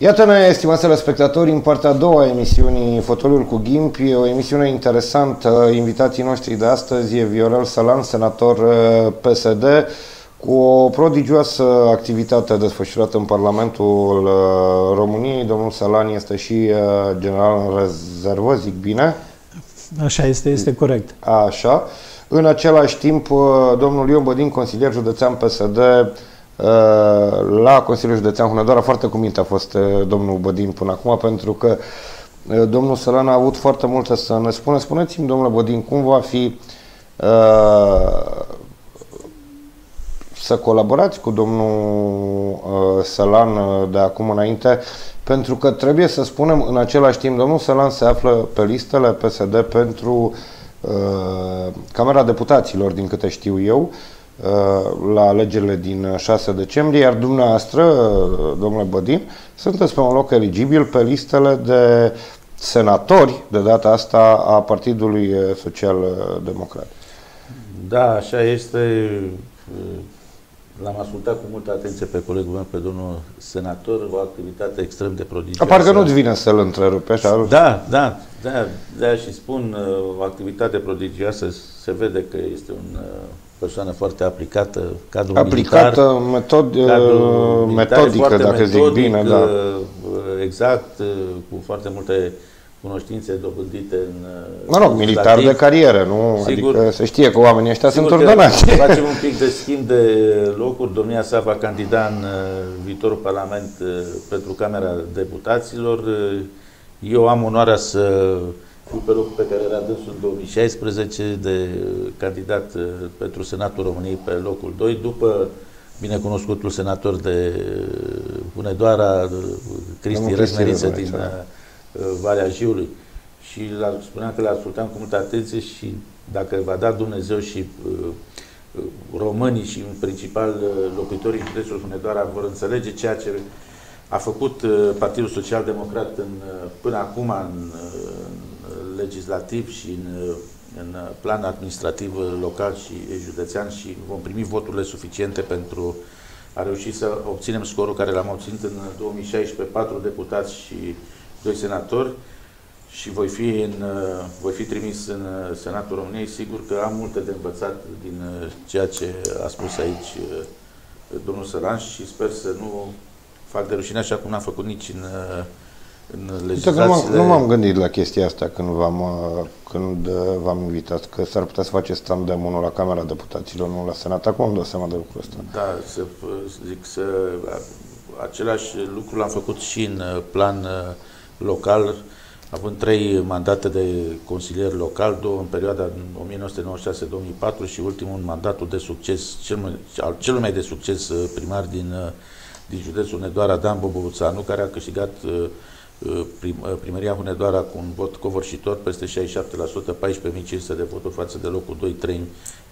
Iată-ne, estimați spectatori, în partea a doua a emisiunii Fotoliul cu Ghimpi, o emisiune interesantă. Invitații noștri de astăzi e Viorel Salan, senator uh, PSD, cu o prodigioasă activitate desfășurată în Parlamentul uh, României. Domnul Salan este și uh, general în rezervă, zic bine? Așa este, este corect. Așa. În același timp, domnul Ion Bădin, consilier județean PSD, Uh, la Consiliul Județean Hunedoara. Foarte cu minte a fost uh, domnul Bădin până acum, pentru că uh, domnul Sălan a avut foarte multe să ne spună. Spuneți-mi, domnule Bădin, cum va fi să colaborați cu domnul Sălan de acum înainte, pentru că trebuie să spunem în același timp, domnul Sălan se află pe listele PSD pentru Camera Deputaților, din câte știu eu, Uh, la alegerile din 6 decembrie, iar dumneavoastră, uh, domnule Bădin, sunteți pe un loc eligibil pe listele de senatori, de data asta, a Partidului Social Democrat. Da, așa este. L-am ascultat cu multă atenție pe colegul meu, pe domnul senator, o activitate extrem de prodigioasă. Parcă nu-ți vine să-l întrerupe, așa? Da, da, da, da, și spun, uh, o activitate prodigioasă, se vede că este un persoană foarte aplicată, cadrul aplicată, militar, metod, cadrul metodică, dacă metodic, zic bine, da. Uh, exact, uh, cu foarte multe cunoștințe dobândite în uh, Mă rog, militar de carieră, nu? Sigur, adică se știe că oamenii ăștia sunt ordonați. Facem un pic de schimb de locuri. Domnia sa va candida în viitorul Parlament pentru Camera Deputaților. Eu am onoarea să fiu pe locul pe care era dânsul în 2016 de candidat uh, pentru Senatul României pe locul 2, după binecunoscutul senator de uh, Hunedoara, uh, Cristi Răzmeriță din da. Valea Jiului. Și spuneam că le ascultam cu multă atenție și dacă va da Dumnezeu și românii și în principal locuitorii județului Hunedoara vor înțelege ceea ce a făcut Partidul Social Democrat în, până acum în, legislativ și în, în plan administrativ local și județean și vom primi voturile suficiente pentru a reuși să obținem scorul care l-am obținut în 2016, patru deputați și doi senatori și voi fi, în, voi fi trimis în Senatul României. Sigur că am multe de învățat din ceea ce a spus aici domnul Săran și sper să nu fac de rușine așa cum n-am făcut nici în în legislațiile... Nu m-am gândit la chestia asta când v-am, uh, când uh, v-am invitat, că s-ar putea să faceți tandem unul la Camera Deputaților, nu la Senat. Acum îmi dau seama de lucrul ăsta. Da, să, zic să... Același lucru l-am făcut și în uh, plan local, având trei mandate de consilier local, două în perioada 1996-2004 și ultimul un mandatul de succes, cel mai, al celui mai de succes primar din, din județul Nedoara, Dan Bobovuțanu, care a câștigat Uh, prim, uh, primăria Hunedoara cu un vot covârșitor, peste 67%, 14.500 de voturi față de locul 2,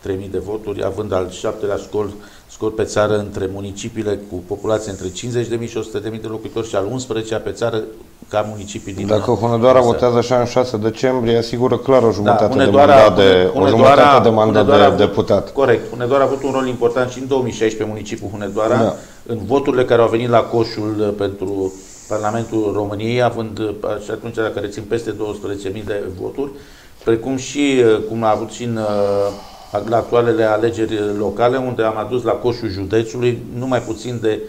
3.000 de voturi, având al șaptelea scor, scor pe țară între municipiile cu populație între 50.000 și 100.000 de locuitori și al 11-a pe țară ca municipii din... Dacă Hunedoara votează așa în 6 decembrie, asigură clar o jumătate da, de mandat de, o jumătate de mandat de deputat. Corect. Hunedoara a avut un rol important și în 2016 municipiul Hunedoara, da. în voturile care au venit la coșul uh, pentru Parlamentul României, având și atunci, dacă rețin, peste 12.000 de voturi, precum și cum a avut și în la actualele alegeri locale, unde am adus la coșul județului numai puțin de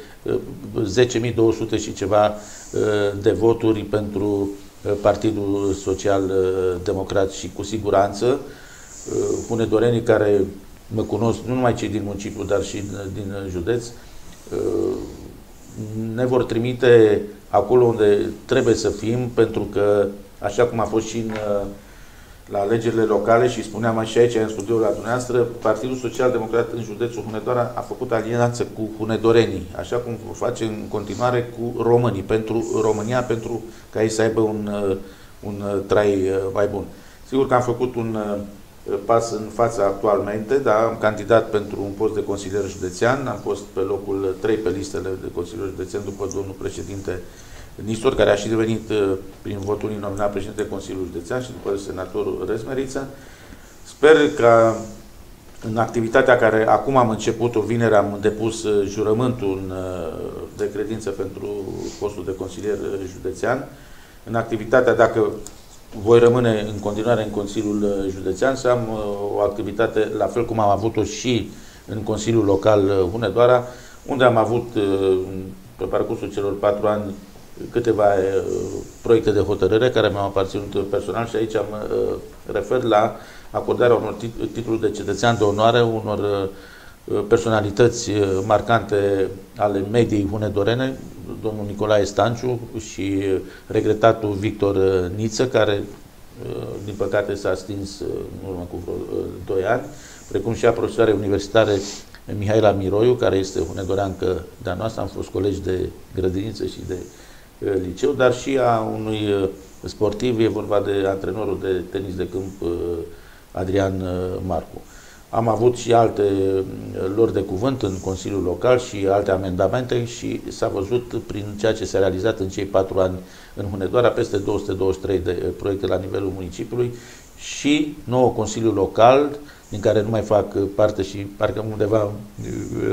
10.200 și ceva de voturi pentru Partidul Social Democrat și cu siguranță hunedorenii care mă cunosc, nu numai cei din municipiu, dar și din județ, ne vor trimite acolo unde trebuie să fim, pentru că, așa cum a fost și în, uh, la alegerile locale și spuneam și aici în studioul la dumneavoastră, Partidul Social Democrat în județul Hunedoara a făcut alianță cu hunedorenii, așa cum vor face în continuare cu românii, pentru România, pentru ca ei să aibă un, uh, un uh, trai mai bun. Sigur că am făcut un pas în fața actualmente, da, am candidat pentru un post de consilier județean, am fost pe locul 3 pe listele de consilier județean după domnul președinte Nistor, care a și devenit uh, prin votul nominal președinte Consiliului Județean și după senatorul Răzmeriță. Sper ca în activitatea care acum am început-o, vineri am depus uh, jurământul în, de credință pentru postul de consilier județean. În activitatea, dacă voi rămâne în continuare în Consiliul Județean, să am o activitate la fel cum am avut-o și în Consiliul Local Hunedoara, unde am avut pe parcursul celor patru ani câteva uh, proiecte de hotărâre care mi-au aparținut personal și aici am uh, refer la acordarea unor tit titluri de cetățean de onoare unor uh, personalități marcante ale mediei hunedorene, domnul Nicolae Stanciu și regretatul Victor Niță, care din păcate s-a stins în urmă cu vreo 2 ani, precum și a profesoare universitare Mihaela Miroiu, care este hunedoreancă de-a noastră, am fost colegi de grădiniță și de uh, liceu, dar și a unui uh, sportiv, e vorba de antrenorul de tenis de câmp uh, Adrian Marcu. Am avut și alte lor de cuvânt în Consiliul Local și alte amendamente și s-a văzut prin ceea ce s-a realizat în cei patru ani în Hunedoara, peste 223 de proiecte la nivelul municipiului și nouă Consiliul Local, din care nu mai fac uh, parte și parcă undeva uh,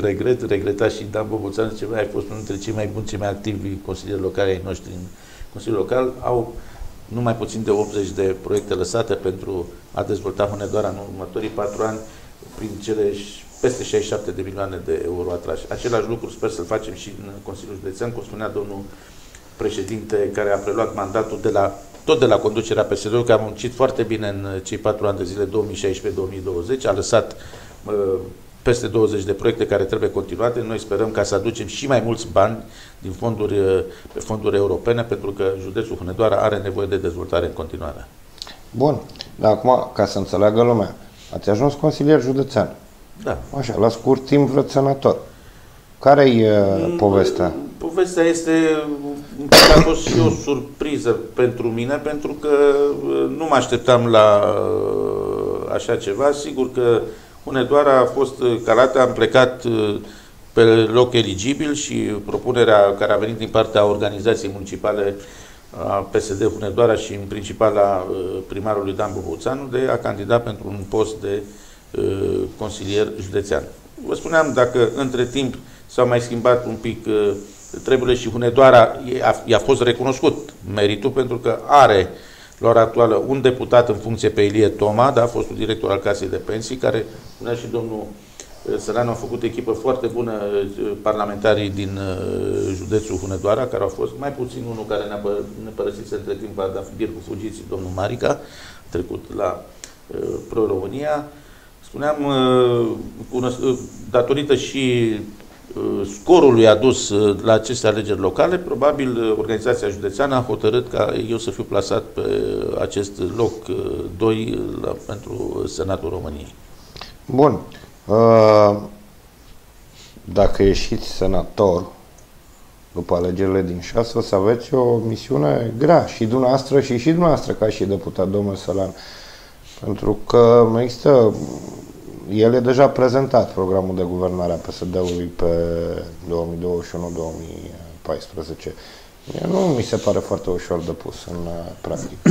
regret, regreta și Dan Boboțan, ce ai fost unul dintre cei mai buni, cei mai activi consilieri locali ai noștri în Consiliul Local, au nu mai puțin de 80 de proiecte lăsate pentru a dezvolta Hunedoara în următorii patru ani prin cele peste 67 de milioane de euro atrași. Același lucru sper să-l facem și în Consiliul Județean, cum spunea domnul președinte care a preluat mandatul de la tot de la conducerea PSD-ului, că am muncit foarte bine în cei patru ani de zile 2016-2020, a lăsat uh, peste 20 de proiecte care trebuie continuate. Noi sperăm ca să aducem și mai mulți bani din fonduri, uh, pe fonduri europene, pentru că județul Hunedoara are nevoie de dezvoltare în continuare. Bun, dar acum, ca să înțeleagă lumea, ați ajuns consilier județean. Da. Așa, la scurt timp vreți senator. Care-i uh, povestea? Povestea este, a fost și o surpriză pentru mine, pentru că uh, nu mă așteptam la uh, așa ceva. Sigur că Hunedoara a fost calată, am plecat pe loc eligibil și propunerea care a venit din partea organizației municipale a PSD Hunedoara și în principal a primarului Dan Boboțanu de a candida pentru un post de consilier județean. Vă spuneam, dacă între timp s-a mai schimbat un pic uh, treburile și Hunedoara i-a fost recunoscut meritul pentru că are la ora actuală un deputat în funcție pe Ilie Toma, da, fostul director al Casei de Pensii, care, spunea și domnul uh, Săranu, a făcut echipă foarte bună uh, parlamentarii din județul Hunedoara, care au fost mai puțin unul care ne-a ne părăsit între timp a dat bir cu fugiții, domnul Marica, trecut la Pro-România. Spuneam, datorită și Uh, scorului adus uh, la aceste alegeri locale, probabil uh, organizația județeană a hotărât ca eu să fiu plasat pe acest loc 2 la, pentru Senatul României. Bun. Dacă ieșiți senator după alegerile din 6, o să aveți o misiune grea și dumneavoastră și și dumneavoastrtre ca și deputat, domnul Sălan. Pentru că există el e deja prezentat, programul de guvernare a PSD-ului pe 2021-2014. Nu mi se pare foarte ușor de pus în uh, practică.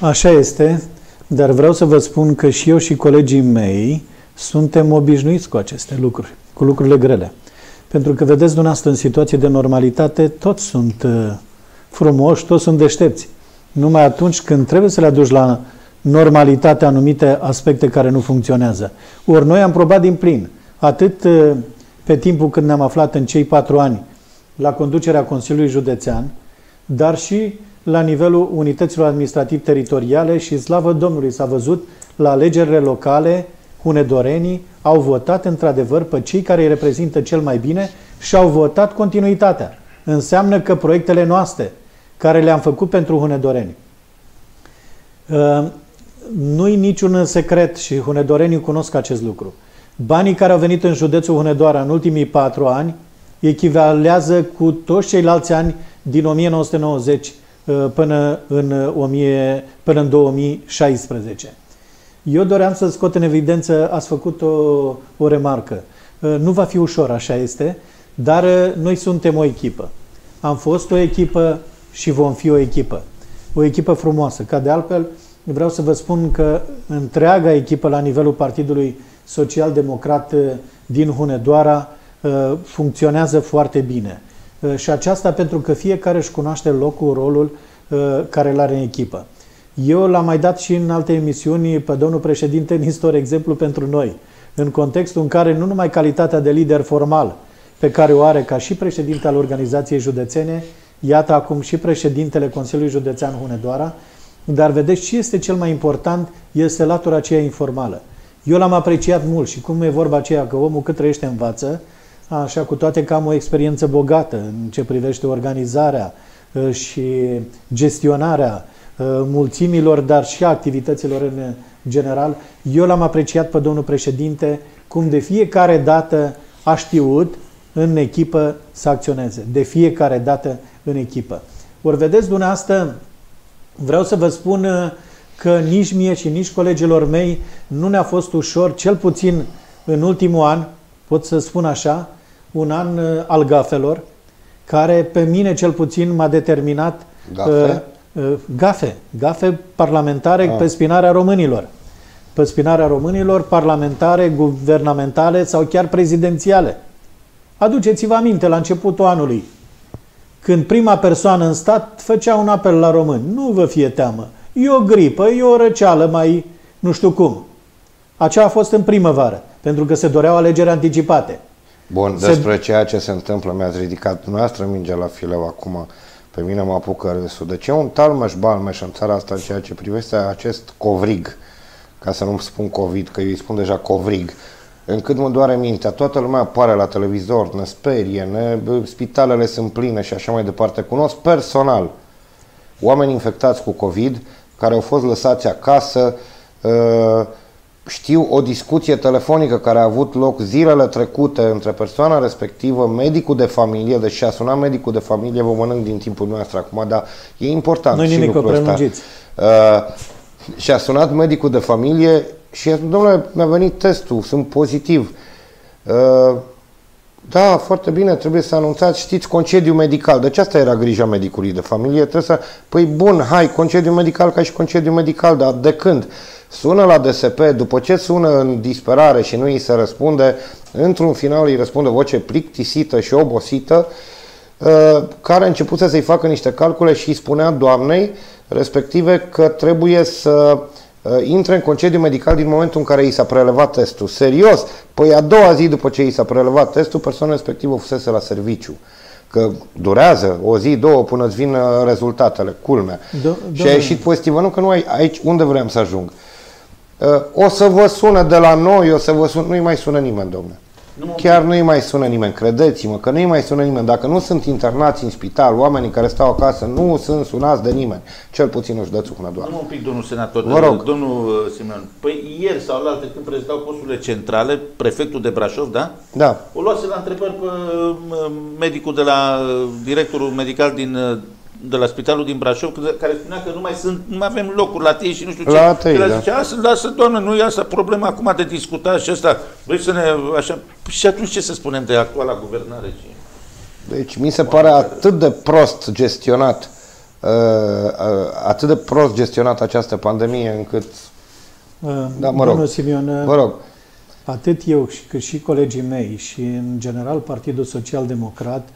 Așa este, dar vreau să vă spun că și eu și colegii mei suntem obișnuiți cu aceste lucruri, cu lucrurile grele. Pentru că, vedeți, dumneavoastră, în situație de normalitate, toți sunt uh, frumoși, toți sunt deștepți. Numai atunci când trebuie să le aduci la normalitate anumite aspecte care nu funcționează. Ori noi am probat din plin, atât uh, pe timpul când ne-am aflat în cei patru ani la conducerea Consiliului Județean, dar și la nivelul unităților administrativ-teritoriale și slavă Domnului s-a văzut la alegerile locale, hunedorenii au votat într-adevăr pe cei care îi reprezintă cel mai bine și au votat continuitatea. Înseamnă că proiectele noastre, care le-am făcut pentru hunedoreni, uh, nu-i niciun secret și hunedorenii cunosc acest lucru. Banii care au venit în județul Hunedoara în ultimii patru ani echivalează cu toți ceilalți ani din 1990 uh, până în, 1000, până în 2016. Eu doream să scot în evidență, ați făcut o, o remarcă. Uh, nu va fi ușor, așa este, dar uh, noi suntem o echipă. Am fost o echipă și vom fi o echipă. O echipă frumoasă, ca de altfel vreau să vă spun că întreaga echipă la nivelul Partidului Social-Democrat uh, din Hunedoara uh, funcționează foarte bine. Uh, și aceasta pentru că fiecare își cunoaște locul, rolul care îl are în echipă. Eu l-am mai dat și în alte emisiuni pe domnul președinte Nistor exemplu pentru noi, în contextul în care nu numai calitatea de lider formal pe care o are ca și președinte al organizației județene, iată acum și președintele Consiliului Județean Hunedoara, dar vedeți ce este cel mai important, este latura aceea informală. Eu l-am apreciat mult și cum e vorba aceea că omul cât trăiește învață, așa cu toate că am o experiență bogată în ce privește organizarea uh, și gestionarea uh, mulțimilor, dar și activităților în general, eu l-am apreciat pe domnul președinte cum de fiecare dată a știut în echipă să acționeze. De fiecare dată în echipă. Ori vedeți dumneavoastră, vreau să vă spun uh, că nici mie și nici colegilor mei nu ne-a fost ușor, cel puțin în ultimul an, pot să spun așa, un an uh, al gafelor, care pe mine cel puțin m-a determinat gafe, uh, uh, gafe, gafe parlamentare ah. pe spinarea românilor. Pe spinarea românilor, parlamentare, guvernamentale sau chiar prezidențiale. Aduceți-vă aminte, la începutul anului, când prima persoană în stat făcea un apel la români, nu vă fie teamă, E o gripă, e o răceală mai nu știu cum. Aceea a fost în primăvară, pentru că se doreau alegeri anticipate. Bun, se... despre ceea ce se întâmplă, mi-ați ridicat dumneavoastră mingea la fileu acum. Pe mine mă apucă râsul. De ce un talmeș balmeș în țara asta în ceea ce privește acest covrig, ca să nu spun COVID, că eu îi spun deja covrig, încât mă doare mintea. Toată lumea apare la televizor, ne sperie, ne, spitalele sunt pline și așa mai departe. Cunosc personal oameni infectați cu COVID care au fost lăsați acasă. Uh, știu o discuție telefonică care a avut loc zilele trecute între persoana respectivă, medicul de familie, deși a sunat medicul de familie, vă mănânc din timpul nostru acum, dar e important Nu și nimic, lucrul ăsta. Uh, și a sunat medicul de familie și a zis, domnule, mi-a venit testul, sunt pozitiv. Uh, da, foarte bine, trebuie să anunțați, știți, concediu medical. Deci asta era grija medicului de familie. Trebuie să, păi bun, hai, concediu medical ca și concediu medical, dar de când? Sună la DSP, după ce sună în disperare și nu îi se răspunde, într-un final îi răspunde voce plictisită și obosită, uh, care a început să-i facă niște calcule și îi spunea doamnei respective că trebuie să Uh, intre în concediu medical din momentul în care i s-a prelevat testul. Serios? Păi a doua zi după ce i s-a prelevat testul, persoana respectivă fusese la serviciu. Că durează o zi, două până îți vin uh, rezultatele, culmea. Do- și a ieșit pozitivă. Nu, că nu ai aici unde vrem să ajung. Uh, o să vă sună de la noi, o să vă sună, nu-i mai sună nimeni, domnule. Nu Chiar nu-i mai sună nimeni, credeți-mă că nu-i mai sună nimeni. Dacă nu sunt internați în spital, oamenii care stau acasă nu sunt sunați de nimeni. Cel puțin nu-și dă țucnă doar. Nu un pic, domnul senator, Vă rog. domnul uh, Simeon. Păi ieri sau la alte când prezidau posturile centrale, prefectul de Brașov, da? Da. O luase la întrebări pe uh, medicul de la uh, directorul medical din de la spitalul din Brașov, care spunea că nu mai sunt, nu mai avem locuri la tei și nu știu ce. La tei, da. zicea, lasă, lasă, doamne, nu e asta problema acum de discutat și asta. Vrei să ne, așa, și atunci ce să spunem de actuala guvernare? Și... Deci mi se pare atât de prost gestionat, uh, uh, atât de prost gestionat această pandemie încât... Uh, da, mă rog. Simion, vă rog. Atât eu și cât și colegii mei și în general Partidul Social Democrat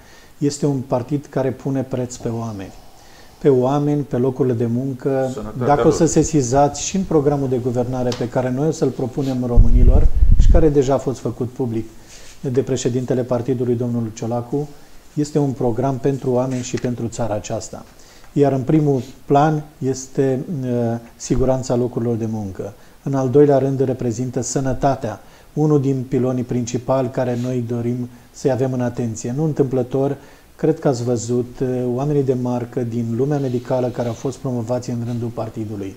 este un partid care pune preț pe oameni. Pe oameni, pe locurile de muncă. Sănătatea Dacă o să sesizați și în programul de guvernare pe care noi o să-l propunem românilor și care deja a fost făcut public de președintele partidului, domnul Ciolacu, este un program pentru oameni și pentru țara aceasta. Iar în primul plan este uh, siguranța locurilor de muncă. În al doilea rând reprezintă sănătatea, unul din pilonii principali care noi dorim să-i avem în atenție. Nu întâmplător, cred că ați văzut uh, oamenii de marcă din lumea medicală care au fost promovați în rândul partidului.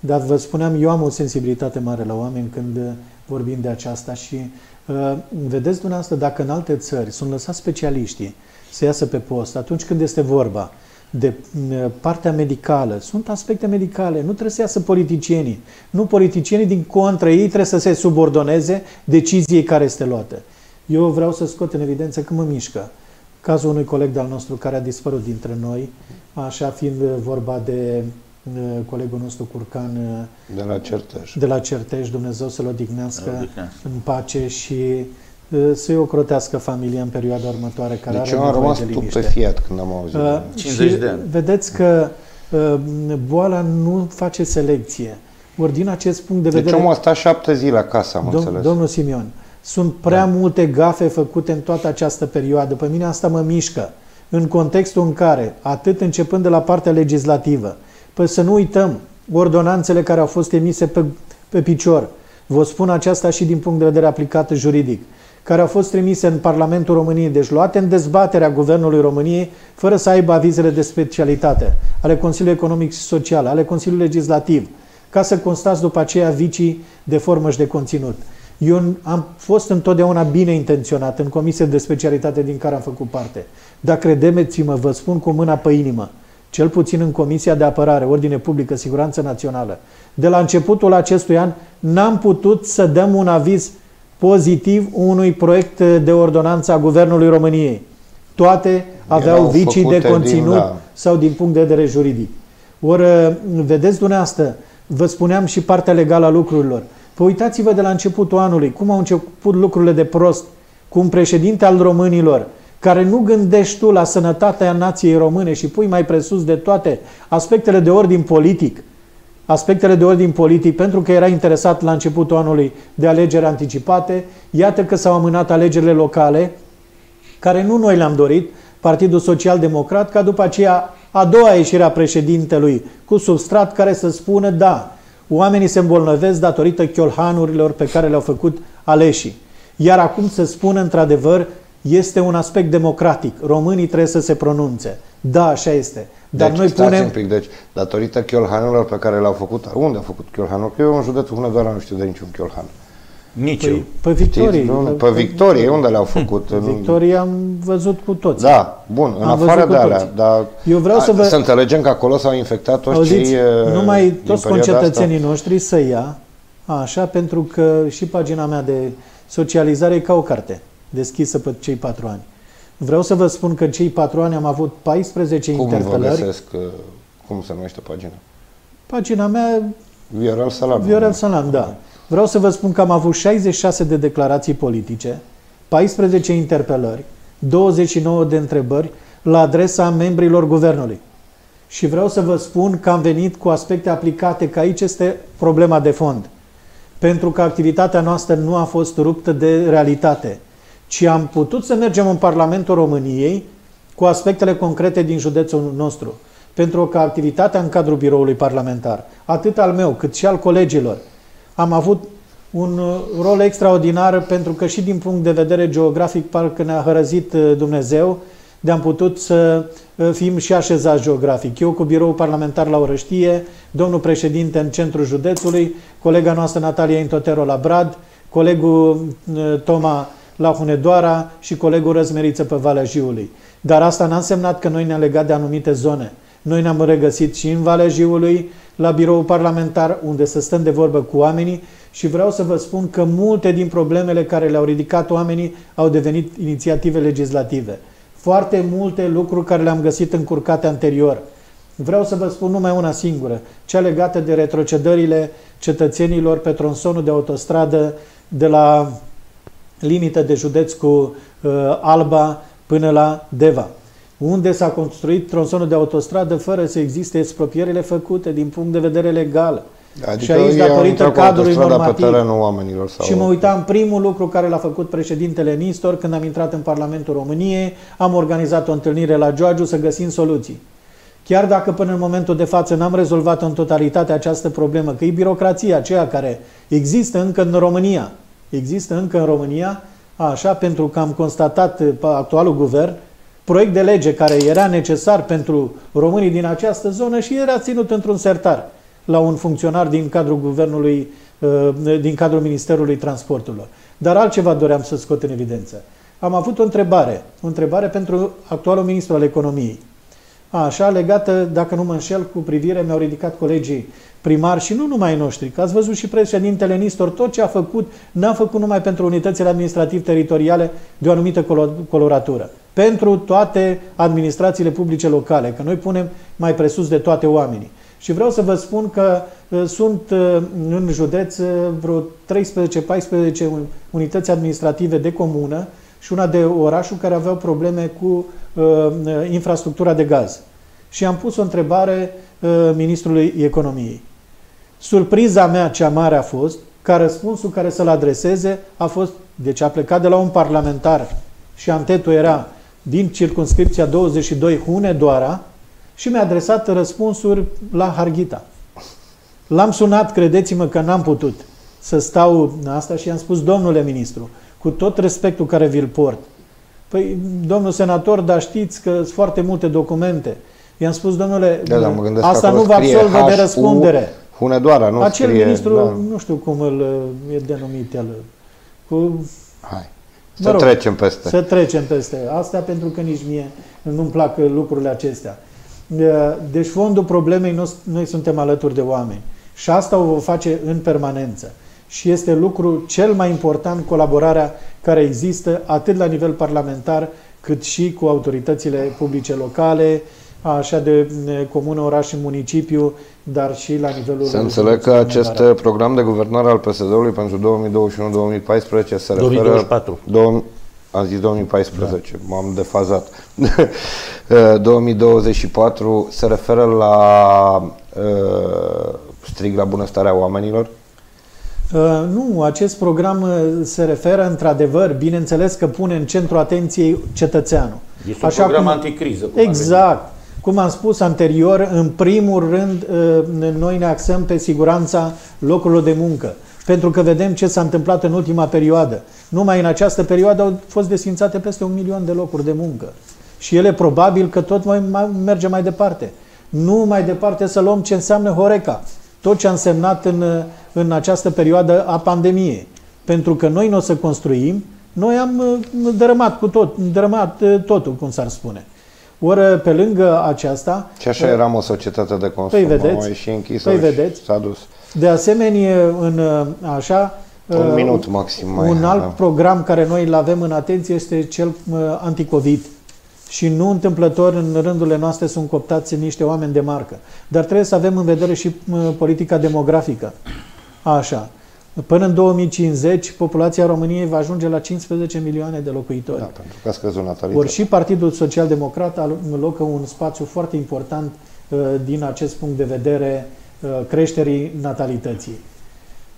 Dar vă spuneam, eu am o sensibilitate mare la oameni când uh, vorbim de aceasta și uh, vedeți dumneavoastră, dacă în alte țări sunt lăsați specialiștii să iasă pe post, atunci când este vorba de uh, partea medicală, sunt aspecte medicale, nu trebuie să iasă politicienii. Nu politicienii, din contră, ei trebuie să se subordoneze deciziei care este luată. Eu vreau să scot în evidență că mă mișcă. Cazul unui coleg de-al nostru care a dispărut dintre noi, așa fiind vorba de colegul nostru Curcan de la Certeș, de la Certeș Dumnezeu să-l odihnească Odihnească. în pace și să-i ocrotească familia în perioada următoare care deci are eu am rămas de liniște. stupefiat când am auzit. Uh, 50 și de ani. Vedeți că uh, boala nu face selecție. Ori din acest punct de deci vedere... omul a stat șapte zile acasă, am Dom- înțeles. Domnul Simion, sunt prea da. multe gafe făcute în toată această perioadă. Pe mine asta mă mișcă. În contextul în care, atât începând de la partea legislativă, păi să nu uităm ordonanțele care au fost emise pe, pe picior. Vă spun aceasta și din punct de vedere aplicat juridic care au fost trimise în Parlamentul României, deci luate în dezbaterea Guvernului României, fără să aibă avizele de specialitate ale Consiliului Economic și Social, ale Consiliului Legislativ, ca să constați după aceea vicii de formă și de conținut. Eu am fost întotdeauna bine intenționat în comisie de specialitate din care am făcut parte. Dar credeți-mă, vă spun cu mâna pe inimă, cel puțin în Comisia de Apărare, Ordine Publică, Siguranță Națională, de la începutul acestui an n-am putut să dăm un aviz pozitiv unui proiect de ordonanță a Guvernului României. Toate aveau Erau vicii de făcute conținut din, da. sau din punct de vedere juridic. Ori, vedeți dumneavoastră, vă spuneam și partea legală a lucrurilor. Păi uitați-vă de la începutul anului, cum au început lucrurile de prost, cu un președinte al românilor, care nu gândești tu la sănătatea nației române și pui mai presus de toate aspectele de ordin politic, aspectele de ordin politic, pentru că era interesat la începutul anului de alegeri anticipate, iată că s-au amânat alegerile locale, care nu noi le-am dorit, Partidul Social Democrat, ca după aceea a doua ieșire a președintelui cu substrat care să spună da, oamenii se îmbolnăvesc datorită chiolhanurilor pe care le-au făcut aleșii. Iar acum să spună într-adevăr este un aspect democratic. Românii trebuie să se pronunțe. Da, așa este. Dar deci, noi punem... un pic, deci, datorită chiolhanelor pe care le-au făcut, unde au făcut chiolhanul? Că eu în județul Hunedoara nu știu de niciun chiolhan. Nici eu. Păi, pe Victorie. Știți, nu? Pe Victorie, unde le-au făcut? În- Victorie am văzut cu toți. Da, bun, în Am afară văzut de cu alea, toți. dar Eu vreau să vă- să înțelegem că acolo s-au infectat toți Auziți, cei uh, numai din toți perioada concetățenii asta. noștri să ia, așa, pentru că și pagina mea de socializare e ca o carte, deschisă pe cei patru ani. Vreau să vă spun că în cei patru ani am avut 14 Cum vă interpelări. găsesc, uh, cum se numește pagina? Pagina mea, Viorel Salam. Viorel Salam, da. Vreau să vă spun că am avut 66 de declarații politice, 14 interpelări, 29 de întrebări la adresa membrilor guvernului. Și vreau să vă spun că am venit cu aspecte aplicate, că aici este problema de fond. Pentru că activitatea noastră nu a fost ruptă de realitate, ci am putut să mergem în Parlamentul României cu aspectele concrete din județul nostru. Pentru că activitatea în cadrul biroului parlamentar, atât al meu cât și al colegilor, am avut un uh, rol extraordinar pentru că și din punct de vedere geografic parcă ne-a hărăzit uh, Dumnezeu de am putut să uh, fim și așezați geografic. Eu cu biroul parlamentar la Orăștie, domnul președinte în centrul județului, colega noastră Natalia Intotero la Brad, colegul uh, Toma la Hunedoara și colegul Răzmeriță pe Valea Jiului. Dar asta n-a însemnat că noi ne-am legat de anumite zone. Noi ne-am regăsit și în Valea Jiului, la biroul parlamentar, unde să stăm de vorbă cu oamenii și vreau să vă spun că multe din problemele care le-au ridicat oamenii au devenit inițiative legislative. Foarte multe lucruri care le-am găsit încurcate anterior. Vreau să vă spun numai una singură, cea legată de retrocedările cetățenilor pe tronsonul de autostradă de la limită de județ cu uh, Alba până la Deva, unde s-a construit tronsonul de autostradă fără să existe expropierile făcute din punct de vedere legal. Adică și aici, ei au datorită intrat cu cadrului autostrada normativ, pe terenul oamenilor. Sau... și mă uitam, primul lucru care l-a făcut președintele Nistor când am intrat în Parlamentul României, am organizat o întâlnire la Giorgiu să găsim soluții. Chiar dacă până în momentul de față n-am rezolvat în totalitate această problemă, că e birocrația aceea care există încă în România, există încă în România, așa, pentru că am constatat pe actualul guvern, proiect de lege care era necesar pentru românii din această zonă și era ținut într-un sertar la un funcționar din cadrul guvernului, uh, din cadrul Ministerului Transporturilor. Dar altceva doream să scot în evidență. Am avut o întrebare, o întrebare pentru actualul ministru al economiei. Așa, legată, dacă nu mă înșel, cu privire, mi-au ridicat colegii primari și nu numai ai noștri, că ați văzut și președintele Nistor, tot ce a făcut, n-a făcut numai pentru unitățile administrativ-teritoriale de o anumită colo- coloratură. Pentru toate administrațiile publice locale, că noi punem mai presus de toate oamenii. Și vreau să vă spun că uh, sunt uh, în județ uh, vreo 13-14 unități administrative de comună și una de orașul care aveau probleme cu uh, infrastructura de gaz. Și am pus o întrebare uh, ministrului economiei. Surpriza mea cea mare a fost ca răspunsul care să-l adreseze a fost, deci a plecat de la un parlamentar și antetul era din circunscripția 22 Hunedoara și mi-a adresat răspunsuri la Harghita. L-am sunat, credeți-mă că n-am putut să stau asta și i-am spus, domnule ministru, cu tot respectul care vi-l port, păi, domnul senator, dar știți că sunt foarte multe documente. I-am spus, domnule, da, da, asta nu vă absolvă de răspundere. Hunedoara, nu Acel scrie, ministru, da. nu știu cum îl e denumit el, cu Hai. Să mă rog, trecem peste. Să trecem peste asta, pentru că nici mie nu-mi plac lucrurile acestea. Deci fondul problemei, noi, noi suntem alături de oameni. Și asta o vom face în permanență. Și este lucru cel mai important, colaborarea care există atât la nivel parlamentar, cât și cu autoritățile publice locale, așa de comună, oraș și municipiu, dar și la nivelul... Să înțeleg că acest program de guvernare al PSD-ului pentru 2021-2014 se referă... 2024. Am zis 2014, da. m-am defazat. 2024 se referă la uh, strig la bunăstarea oamenilor? Uh, nu, acest program uh, se referă într-adevăr, bineînțeles că pune în centru atenției cetățeanul. Este un Așa program cum, anticriză. Cum exact. Cum am spus anterior, în primul rând uh, noi ne axăm pe siguranța locurilor de muncă. Pentru că vedem ce s-a întâmplat în ultima perioadă. Numai în această perioadă au fost desfințate peste un milion de locuri de muncă. Și ele probabil că tot mai, mai merge mai departe. Nu mai departe să luăm ce înseamnă Horeca. Tot ce a însemnat în, în această perioadă a pandemiei. Pentru că noi nu o să construim, noi am uh, dărâmat cu tot, dărâmat uh, totul, cum s-ar spune. Ori pe lângă aceasta... Și așa eram o societate de consum. Păi vedeți, și închisă păi vedeți. s-a dus. De asemenea, în așa... Un uh, minut maxim mai Un alt da. program care noi îl avem în atenție este cel uh, anticovid. Și nu întâmplător în rândurile noastre sunt coptați niște oameni de marcă. Dar trebuie să avem în vedere și uh, politica demografică. Așa. Până în 2050, populația României va ajunge la 15 milioane de locuitori. Da, pentru că a scăzut natalitatea. Ori și Partidul Social Democrat alocă un spațiu foarte important uh, din acest punct de vedere uh, creșterii natalității.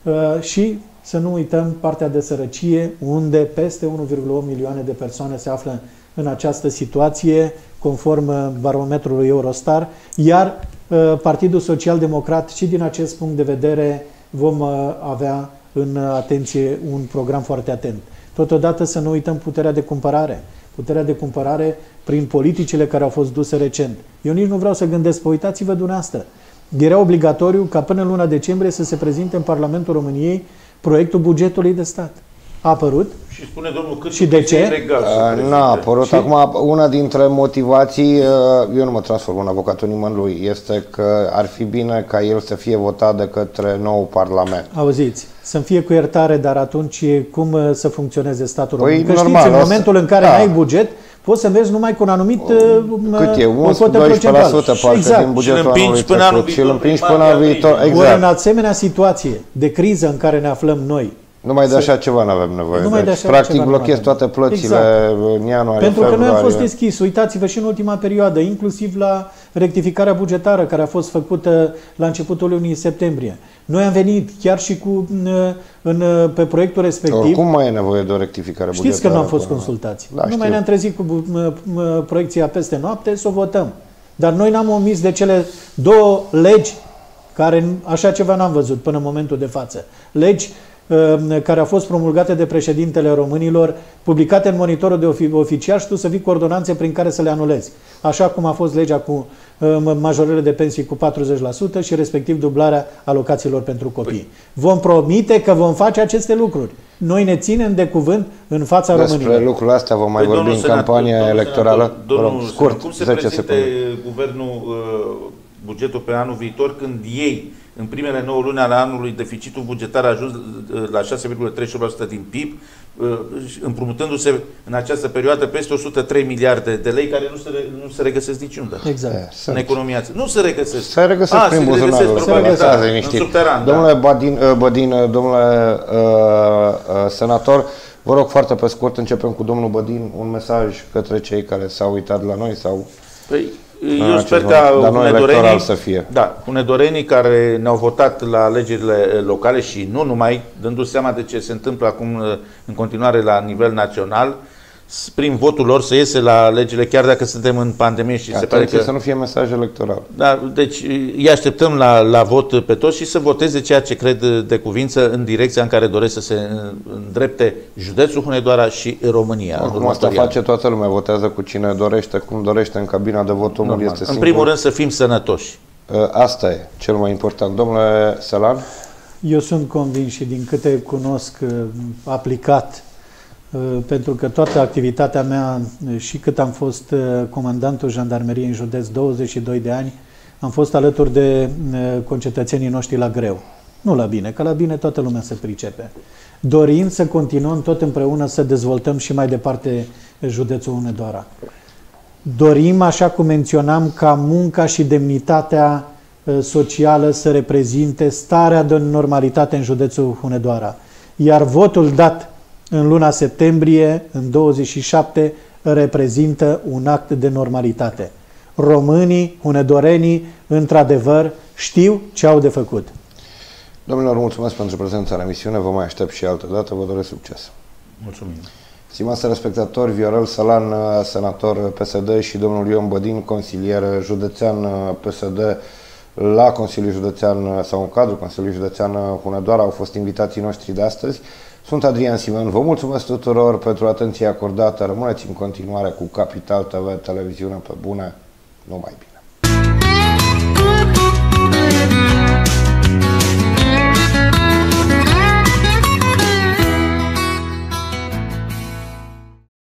Uh, și să nu uităm partea de sărăcie, unde peste 1,8 milioane de persoane se află în această situație, conform barometrului Eurostar, iar Partidul Social Democrat și din acest punct de vedere vom uh, avea în atenție un program foarte atent. Totodată să nu uităm puterea de cumpărare. Puterea de cumpărare prin politicile care au fost duse recent. Eu nici nu vreau să gândesc, păi uitați-vă dumneavoastră. Era obligatoriu ca până în luna decembrie să se prezinte în Parlamentul României proiectul bugetului de stat a apărut. Și spune domnul cât și de ce? Nu a apărut. Și? Acum, una dintre motivații, eu nu mă transform în avocatul nimănui, este că ar fi bine ca el să fie votat de către nou Parlament. Auziți, să fie cu iertare, dar atunci cum să funcționeze statul păi, român? Că normal, știți, în momentul în care da. ai buget, poți să mergi numai cu un anumit Cât e? 11-12% poate exact. din bugetul anului trecut și îl împingi până anul viitor. Exact. Ori în asemenea situație de criză în care ne aflăm noi, numai de așa ceva nu avem nevoie. Numai de deci, așa practic blochez toate plățile exact. în ianuarie, Pentru februarie. că noi am fost deschis, uitați-vă și în ultima perioadă, inclusiv la rectificarea bugetară care a fost făcută la începutul lunii septembrie. Noi am venit chiar și cu în, în, pe proiectul respectiv. Oricum mai e nevoie de o rectificare bugetară. Știți că nu am fost consultați. Da, nu mai ne-am trezit cu proiecția peste noapte să o votăm. Dar noi n-am omis de cele două legi care așa ceva n-am văzut până în momentul de față. Legi Ehm, care au fost promulgate de președintele românilor, publicate în monitorul de oficial și tu să vii cu ordonanțe prin care să le anulezi. Așa cum a fost legea cu ehm, majorările de pensii cu 40% și respectiv dublarea alocațiilor pentru copii. Păi. Vom promite că vom face aceste lucruri. Noi ne ținem de cuvânt în fața Despre României. Despre lucrul astea vom mai păi, vorbi în senat, campania domnul electorală. Senator, domnul, domnul scurt, cum se 10 secunde. guvernul uh, bugetul pe anul viitor când ei în primele 9 luni ale anului deficitul bugetar a ajuns uh, la 6,38% din PIB, uh, împrumutându-se în această perioadă peste 103 miliarde de lei care nu se, re, nu se regăsesc niciunde. Exact. E, În sunt. economia Nu se regăsesc. Se regăsesc A, prin se buzunarul. regăsesc, Se probabil, regăsesc da, liniștit. În subteran, Domnule da. Badin, uh, Bădin, uh, domnule uh, uh, senator, vă rog foarte pe scurt, începem cu domnul Bădin, un mesaj către cei care s-au uitat la noi sau Păi, în eu acest sper moment. ca Dar nu electoral hunedorenii, să fie. da, hunedorenii care ne-au votat la alegerile locale și nu numai, dându-se seama de ce se întâmplă acum în continuare la nivel național, s- prin votul lor să iese la alegerile, chiar dacă suntem în pandemie și se pare Atenție că... să nu fie mesaj electoral. Da, deci îi așteptăm la, la vot pe toți și să voteze ceea ce cred de cuvință în direcția în care doresc să se îndrepte județul Hunedoara și România. în Oricum asta următorii ani. face toată lumea, votează cu cine dorește, cum dorește în cabina de vot, omul Normal. este În singur. primul rând să fim sănătoși. Uh, Asta e cel mai important. Domnule Sălan, Eu sunt convins și din câte cunosc uh, aplicat, uh, pentru că toată activitatea mea uh, și cât am fost uh, comandantul jandarmeriei în județ 22 de ani, am fost alături de uh, concetățenii noștri la greu. Nu la bine, că la bine toată lumea se pricepe. Dorind să continuăm tot împreună să dezvoltăm și mai departe județul Hunedoara. Dorim, așa cum menționam, ca munca și demnitatea uh, socială să reprezinte starea de normalitate în județul Hunedoara. Iar votul dat în luna septembrie, în 27, reprezintă un act de normalitate. Românii, hunedorenii, într-adevăr, știu ce au de făcut. domnilor, mulțumesc pentru prezența în emisiune, vă mai aștept și altă dată, vă doresc succes. Mulțumim. Stimați respectatori, Viorel Sălan, senator PSD și domnul Ion Bădin, consilier județean PSD la Consiliul Județean sau în cadrul Consiliului Județean Hunedoara au fost invitații noștri de astăzi. Sunt Adrian Simen, vă mulțumesc tuturor pentru atenția acordată, rămâneți în continuare cu Capital TV, televiziune pe bune, numai bine.